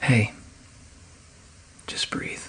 Hey, just breathe.